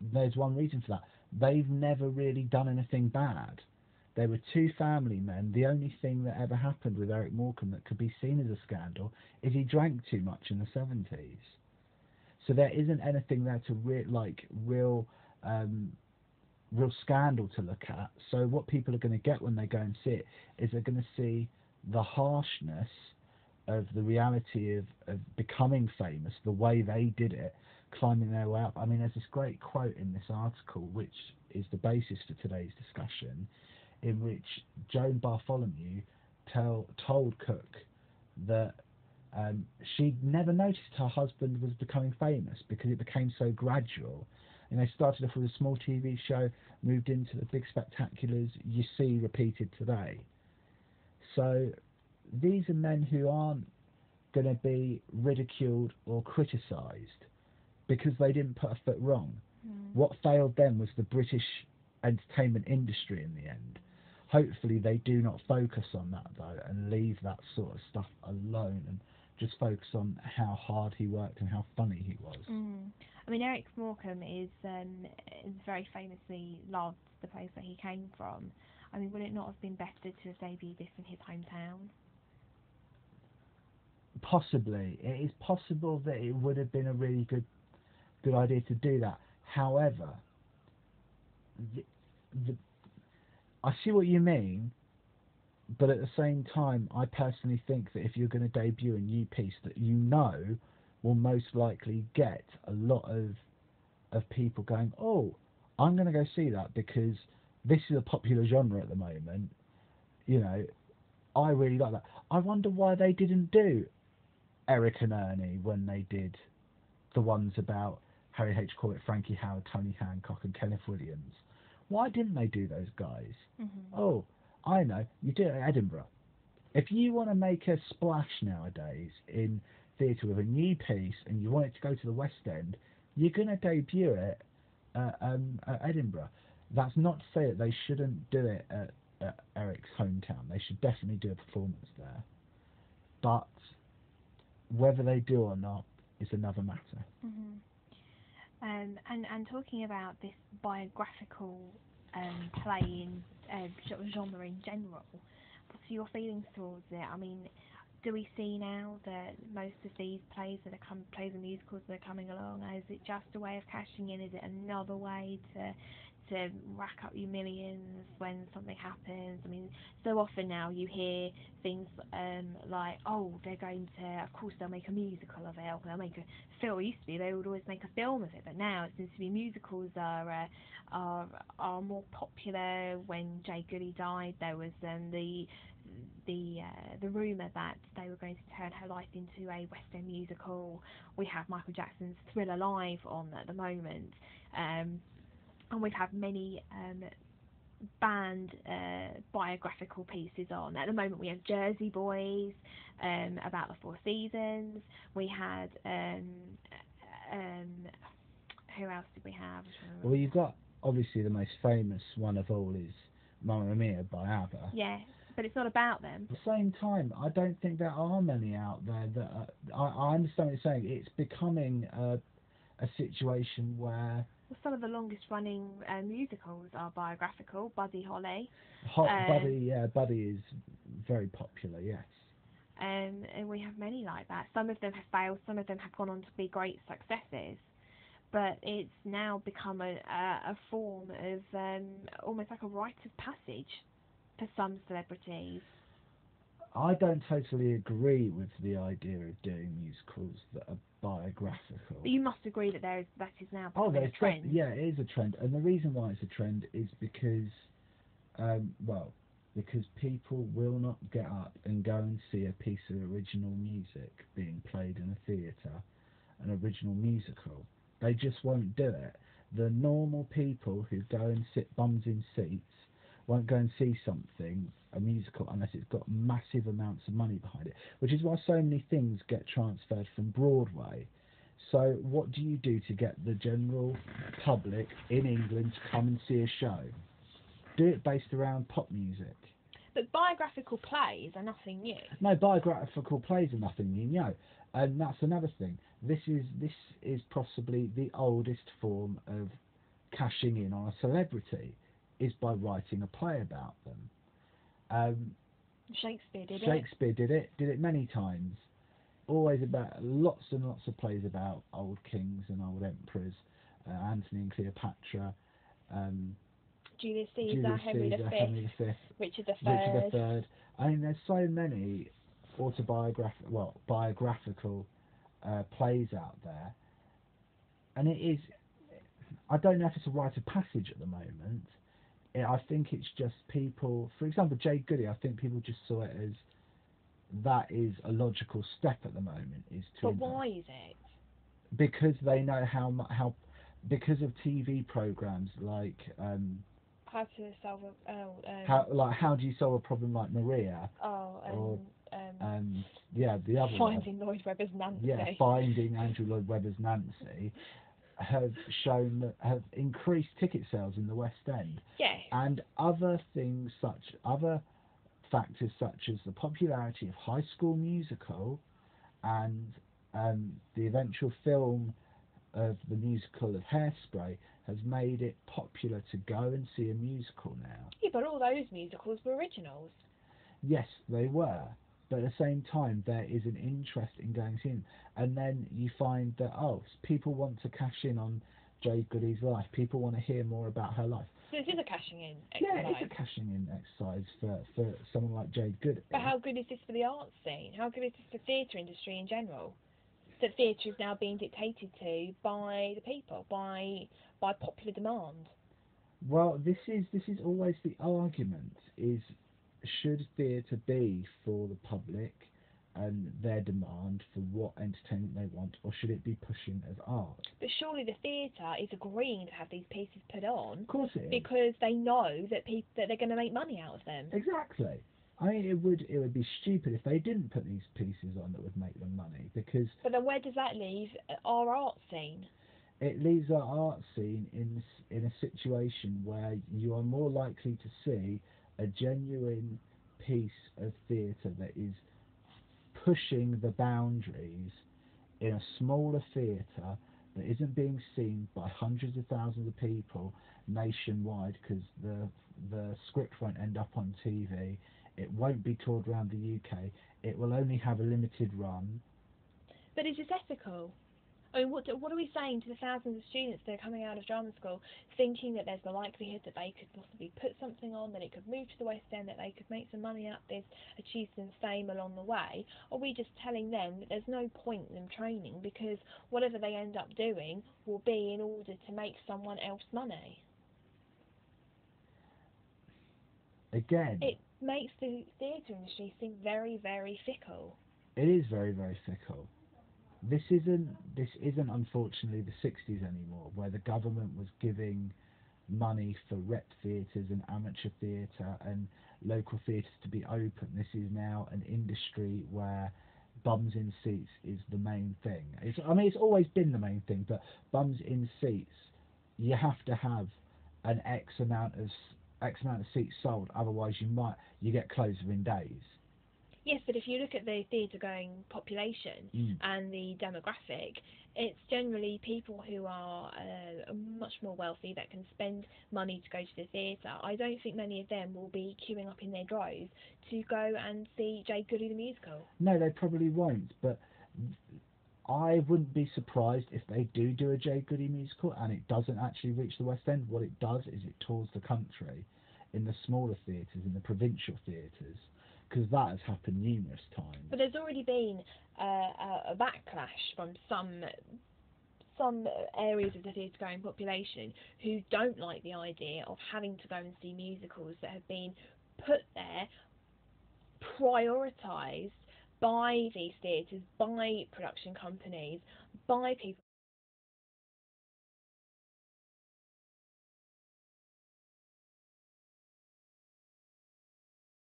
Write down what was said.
there's one reason for that. They've never really done anything bad. They were two family men. The only thing that ever happened with Eric Morecambe that could be seen as a scandal is he drank too much in the 70s. So there isn't anything there to re- like real um, real scandal to look at. So what people are going to get when they go and see it is they're going to see the harshness of the reality of, of becoming famous, the way they did it, climbing their way up. I mean, there's this great quote in this article, which is the basis for today's discussion, in which Joan Bartholomew tell, told Cook that um, she never noticed her husband was becoming famous because it became so gradual. And they started off with a small TV show, moved into the big spectaculars you see repeated today. So these are men who aren't going to be ridiculed or criticised because they didn't put a foot wrong. Mm. What failed them was the British entertainment industry in the end. Hopefully, they do not focus on that though and leave that sort of stuff alone and just focus on how hard he worked and how funny he was. Mm. I mean, Eric Morecambe is um, is very famously loved the place that he came from. I mean, would it not have been better to have debuted this in his hometown? Possibly, it is possible that it would have been a really good good idea to do that. However, the, the, I see what you mean, but at the same time, I personally think that if you're going to debut a new piece that you know will most likely get a lot of of people going, oh, I'm going to go see that because this is a popular genre at the moment. You know, I really like that. I wonder why they didn't do Eric and Ernie when they did the ones about Harry H. Corbett, Frankie Howerd, Tony Hancock, and Kenneth Williams. Why didn't they do those guys? Mm-hmm. Oh, I know. You do it at Edinburgh. If you want to make a splash nowadays in theatre with a new piece and you want it to go to the West End, you're going to debut it at, um, at Edinburgh. That's not to say that they shouldn't do it at, at Eric's hometown. They should definitely do a performance there. But whether they do or not is another matter. hmm Um, and and talking about this biographical um, play in uh, genre in general, what's your feelings towards it? I mean, do we see now that most of these plays that are come plays and musicals that are coming along, is it just a way of cashing in? Is it another way to to rack up your millions when something happens? I mean, so often now you hear things um, like, oh, they're going to, of course, they'll make a musical of it, or they'll make a film. It used to be they would always make a film of it, but now it seems to be musicals are uh, are are more popular. When Jade Goody died, there was um, the the uh, the rumor that they were going to turn her life into a West End musical. We have Michael Jackson's Thriller Live on at the moment, um, and we've had many um, band uh, biographical pieces on. At the moment, we have Jersey Boys um, about the Four Seasons. We had um, um, who else did we have? Well, you've got obviously the most famous one of all is Mamma Mia by ABBA. Yeah, but it's not about them. At the same time, I don't think there are many out there that are, I, I understand what you're saying. It's becoming a, a situation where Well, some of the longest running uh, musicals are biographical. Buddy Holly, Hot Um, Buddy, yeah, Buddy is very popular. Yes. um, and we have many like that. Some of them have failed. Some of them have gone on to be great successes. But it's now become a, a, a form of um, almost like a rite of passage for some celebrities. I don't totally agree with the idea of doing musicals that are biographical. But you must agree that there is that is now Oh, there's a trend. yeah, it is a trend, and the reason why it's a trend is because, um, well, because people will not get up and go and see a piece of original music being played in a theatre, an original musical. They just won't do it. The normal people who go and sit bums in seats won't go and see something, a musical, unless it's got massive amounts of money behind it, which is why so many things get transferred from Broadway. So, what do you do to get the general public in England to come and see a show? Do it based around pop music. But biographical plays are nothing new. No, biographical plays are nothing new, no. And that's another thing. This is this is possibly the oldest form of cashing in on a celebrity is by writing a play about them. Um, Shakespeare did it. Shakespeare did it, did it many times. Always about lots and lots of plays about old kings and old emperors, uh, Antony and Cleopatra, um, Julius Caesar, Julius Henry Caesar, V, Henry V, Richard the Richard Third. III. I mean, there's so many autobiographical, well, biographical uh, plays out there, and it is. I don't know if it's a rite of passage at the moment. I think it's just people. For example, Jade Goody. I think people just saw it as that is a logical step at the moment. Is to But why is it? because they know how how because of TV programs like um, How to solve a oh um, how like how do you solve a problem like Maria oh or, um, um, um yeah the other one finding Lloyd Webber's Nancy. yeah finding Andrew Lloyd Webber's Nancy have shown that have increased ticket sales in the West End Yes. and other things such other factors such as the popularity of High School Musical and um, the eventual film of the musical of Hairspray has made it popular to go and see a musical now. Yeah, but all those musicals were originals. Yes, they were, but at the same time, there is an interest in going to see. And then you find that oh, people want to cash in on Jade Goody's life. People want to hear more about her life. So this is a cashing in Yeah, exercise. it's a cashing in exercise for, for someone like Jade Goody. But how good is this for the arts scene? How good is this for the theatre industry in general? That theatre is now being dictated to by the people, by by popular demand. Well, this is this is always the argument: is should theatre be for the public and their demand for what entertainment they want, or should it be pushing as art? But surely the theatre is agreeing to have these pieces put on Of course it is. because they know that people that they're going to make money out of them. Exactly. I mean, it would it would be stupid if they didn't put these pieces on that would make them money because But then where does that leave our art scene? it leaves our art scene in in a situation where you are more likely to see a genuine piece of theatre that is pushing the boundaries in a smaller theatre that isn't being seen by hundreds of thousands of people nationwide because the the script won't end up on TV. It won't be toured around the UK. It will only have a limited run. But is this ethical? I mean, what, do- what are we saying to the thousands of students that are coming out of drama school thinking that there's the likelihood that they could possibly put something on, that it could move to the West End, that they could make some money out of this, achieve some fame along the way? Are we just telling them that there's no point in them training because whatever they end up doing will be in order to make someone else money? Again, It makes the theatre industry seem very, very fickle. It is very, very fickle. This isn't this isn't unfortunately the sixties anymore, where the government was giving money for rep theatres and amateur theatre and local theatres to be open. This is now an industry where bums in seats is the main thing. It's, I mean, it's always been the main thing, but bums in seats, you have to have an X amount of X amount of seats sold, otherwise you might you get closed within days. Yes, but if you look at the theatre going population, Mm. and the demographic, it's generally people who are uh, much more wealthy that can spend money to go to the theatre. I don't think many of them will be queuing up in their droves to go and see Jade Goody the musical. No, they probably won't. But I wouldn't be surprised if they do do a Jade Goody musical and it doesn't actually reach the West End. What it does is it tours the country in the smaller theatres, in the provincial theatres, because that has happened numerous times. But there's already been uh, a, backlash from some some areas of the theatre going population who don't like the idea of having to go and see musicals that have been put there, prioritised by these theatres, by production companies, by people